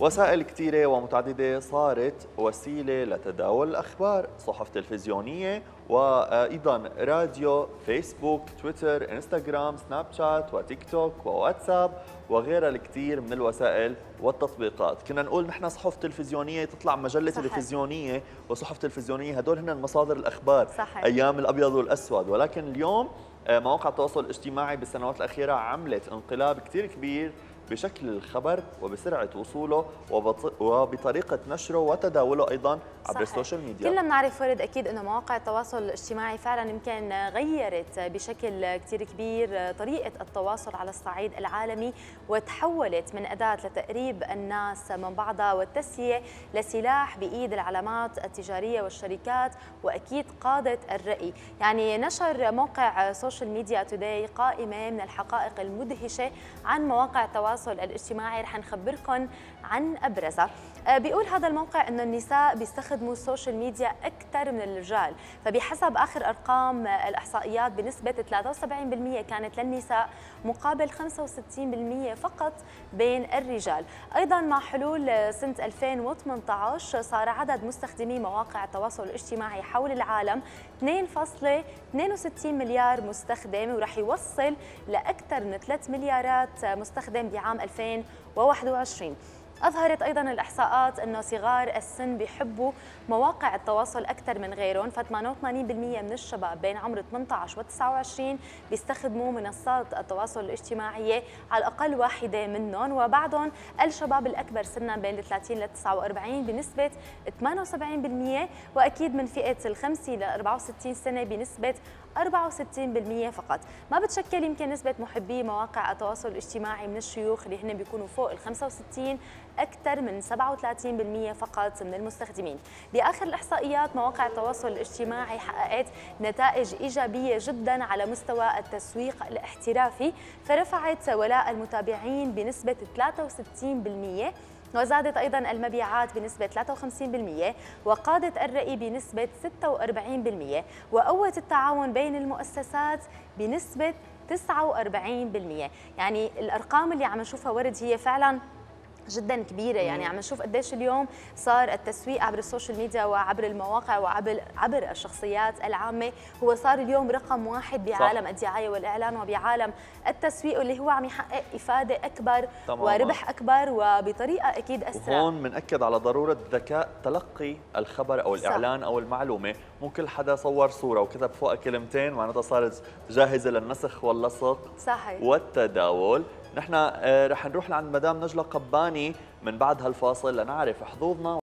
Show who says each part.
Speaker 1: وسائل كثيرة ومتعددة صارت وسيلة لتداول الأخبار صحف تلفزيونية وأيضا راديو فيسبوك تويتر إنستغرام سناب شات وتيك توك وواتساب وغيرها الكثير من الوسائل والتطبيقات كنا نقول نحن صحف تلفزيونية تطلع مجلة صحيح. تلفزيونية وصحف تلفزيونية هدول هن مصادر الأخبار صحيح. أيام الأبيض والأسود ولكن اليوم آه، مواقع التواصل الاجتماعي بالسنوات الأخيرة عملت انقلاب كثير كبير بشكل الخبر وبسرعة وصوله وبطريقة نشره وتداوله أيضا عبر صحيح. ال social media
Speaker 2: كلنا بنعرف ورد أكيد أنه مواقع التواصل الاجتماعي فعلا يمكن غيرت بشكل كثير كبير طريقة التواصل على الصعيد العالمي وتحولت من أداة لتقريب الناس من بعضها والتسلية لسلاح بإيد العلامات التجارية والشركات وأكيد قادة الرأي يعني نشر موقع Social Media Today قائمة من الحقائق المدهشة عن مواقع التواصل التواصل الاجتماعي رح نخبركم عن أبرزها. آه، بيقول هذا الموقع إنه النساء بيستخدموا السوشيال ميديا أكثر من الرجال فبحسب آخر أرقام الإحصائيات بنسبة 73% كانت للنساء مقابل 65% فقط بين الرجال. أيضا مع حلول سنة 2018 صار عدد مستخدمي مواقع التواصل الاجتماعي حول العالم 2.62 مليار مستخدم ورح يوصل لأكثر من 3 مليارات مستخدم بعام 2021 أظهرت أيضا الإحصاءات أنه صغار السن بيحبوا مواقع التواصل أكثر من غيرهم ف 88% من الشباب بين عمر 18 و 29 بيستخدموا منصات التواصل الاجتماعية على الأقل واحدة منهم وبعدهم الشباب الأكبر سنا بين ال 30 ل 49 بنسبة 78% وأكيد من فئة ال 50 ل 64 سنة بنسبة 64% فقط. ما بتشكل يمكن نسبة محبي مواقع التواصل الاجتماعي من الشيوخ اللي هن بيكونوا فوق ال 65 أكثر من 37% فقط من المستخدمين. بآخر الإحصائيات مواقع التواصل الاجتماعي حققت نتائج إيجابية جدا على مستوى التسويق الاحترافي فرفعت ولاء المتابعين بنسبة 63% وزادت أيضا المبيعات بنسبة 53% وقادت الرأي بنسبة 46% وقوت التعاون بين المؤسسات بنسبة 49% يعني الأرقام اللي عم نشوفها ورد هي فعلا جدا كبيرة يعني عم نشوف قديش اليوم صار التسويق عبر السوشيال ميديا وعبر المواقع وعبر عبر الشخصيات العامة هو صار اليوم رقم واحد بعالم صح. الدعاية والإعلان وبعالم التسويق واللي هو عم يحقق إفادة أكبر تماما. وربح أكبر وبطريقة أكيد أسرع
Speaker 1: وهون بناكد على ضرورة ذكاء تلقي الخبر أو الإعلان صح. أو المعلومة مو كل حدا صور صورة وكتب فوقها كلمتين معناتها صارت جاهزة للنسخ واللصق
Speaker 2: صحيح
Speaker 1: والتداول نحن آه، رح نروح لعند مدام نجلة قباني من بعد هالفاصل لنعرف حظوظنا